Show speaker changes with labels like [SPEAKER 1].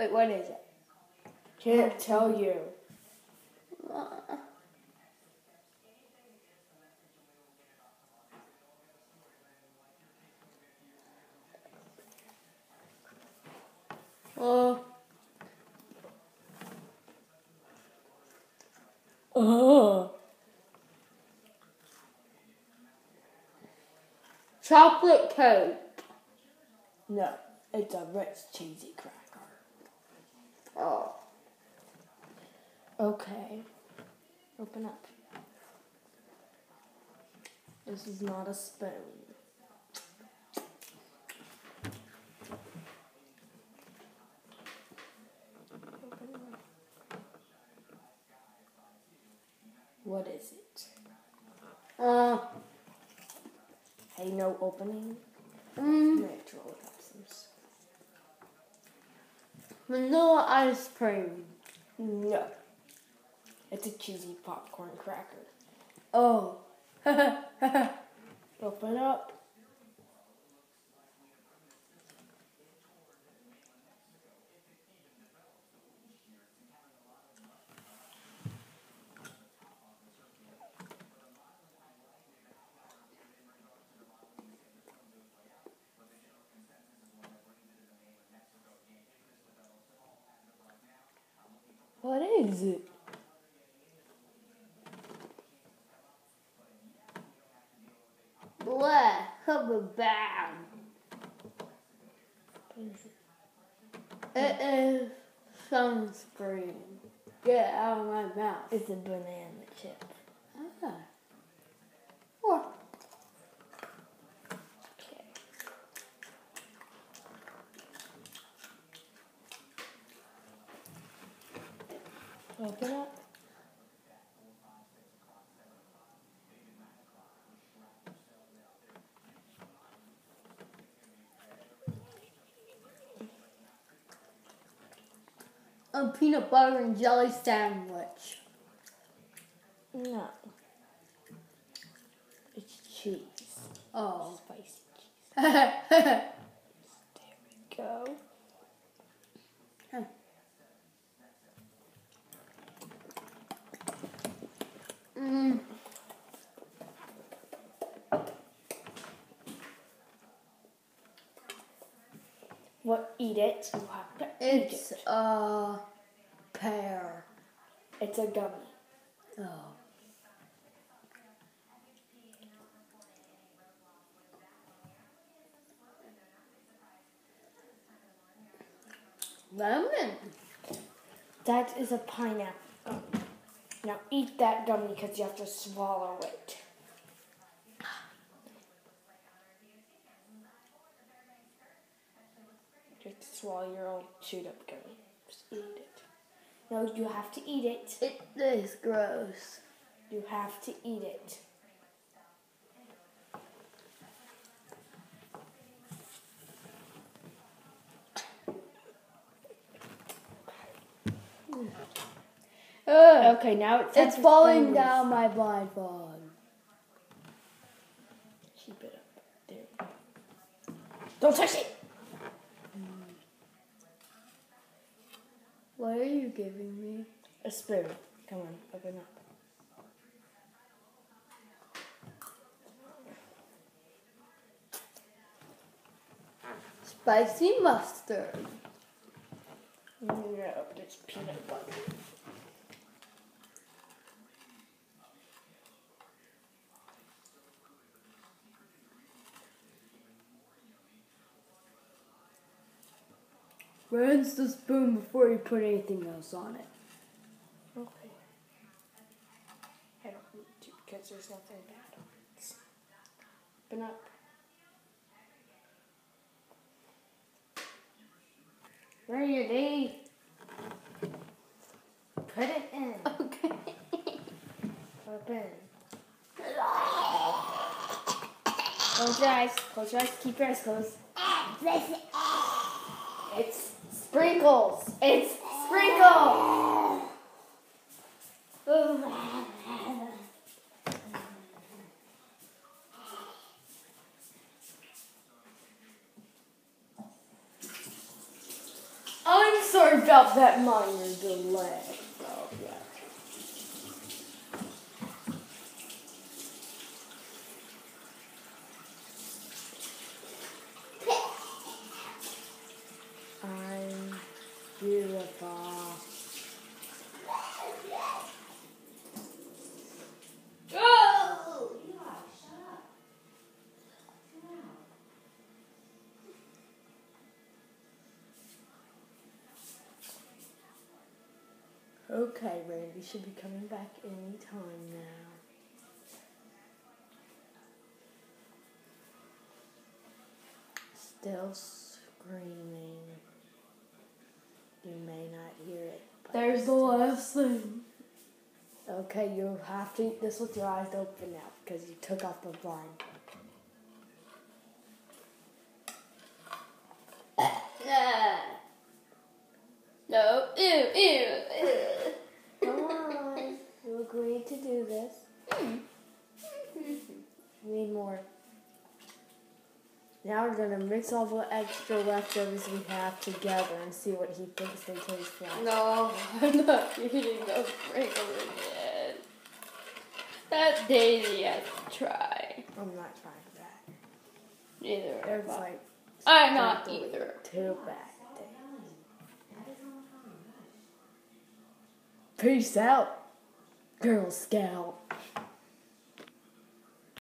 [SPEAKER 1] Wait, what is it?
[SPEAKER 2] Can't tell you.
[SPEAKER 1] Uh,
[SPEAKER 2] Uh. Oh.
[SPEAKER 1] chocolate cake.
[SPEAKER 2] No, it's a Ritz cheesy cracker.
[SPEAKER 1] Oh.
[SPEAKER 2] Okay. Open up. This is not a spoon. What is it?
[SPEAKER 1] Uh,
[SPEAKER 2] Hey, no opening.
[SPEAKER 1] mm,
[SPEAKER 2] Natural
[SPEAKER 1] vanilla ice cream.
[SPEAKER 2] No. It's a cheesy popcorn cracker.
[SPEAKER 1] Oh.
[SPEAKER 2] Open up. What is it?
[SPEAKER 1] Bleh. Hubba bam. It is sunscreen. Get out of my mouth.
[SPEAKER 2] It's a banana chip. Open up.
[SPEAKER 1] a peanut butter and jelly sandwich.
[SPEAKER 2] No. It's cheese.
[SPEAKER 1] Oh.
[SPEAKER 2] Spicy cheese. There we go.
[SPEAKER 1] mm.
[SPEAKER 2] What? Eat it. You have to
[SPEAKER 1] It's
[SPEAKER 2] eat it.
[SPEAKER 1] a pear.
[SPEAKER 2] It's a gummy.
[SPEAKER 1] Oh. Lemon.
[SPEAKER 2] That is a pineapple. Now eat that gummy because you have to swallow it. You have to swallow your old chewed up gummy. Just eat it. No, you have to eat it.
[SPEAKER 1] It is gross.
[SPEAKER 2] You have to eat it.
[SPEAKER 1] Ugh.
[SPEAKER 2] Okay, now it's
[SPEAKER 1] It's falling down my blindfold.
[SPEAKER 2] Keep it up. There. Don't touch it.
[SPEAKER 1] What are you giving me?
[SPEAKER 2] A spoon. Come on, open up.
[SPEAKER 1] Spicy mustard.
[SPEAKER 2] No, it's peanut butter.
[SPEAKER 1] Rinse the spoon before you put anything else on it.
[SPEAKER 2] Okay. I don't need to because there's nothing bad on it. Open up. Ready? Put it in.
[SPEAKER 1] Okay.
[SPEAKER 2] Open. Close your eyes. Close your eyes. Keep your eyes closed. It's sprinkles. It's sprinkles.
[SPEAKER 1] I'm sorry.
[SPEAKER 2] About that minor delay. I'm beautiful.
[SPEAKER 1] Oh!
[SPEAKER 2] Okay, Randy should be coming back any time now. Still screaming. You may not hear it. but
[SPEAKER 1] There's the last thing.
[SPEAKER 2] Okay, you have to eat this with your eyes open now because you took off the blind.
[SPEAKER 1] No. Ew, ew, ew.
[SPEAKER 2] Come on, you agreed to do this. Need more. Now we're gonna mix all the extra leftovers we have together and see what he thinks they taste like.
[SPEAKER 1] No, I'm not eating those sprinkles again. That Daisy has to try.
[SPEAKER 2] I'm not trying that.
[SPEAKER 1] Neither am I.
[SPEAKER 2] like
[SPEAKER 1] I'm not either.
[SPEAKER 2] too bad. Peace out, Girl Scout.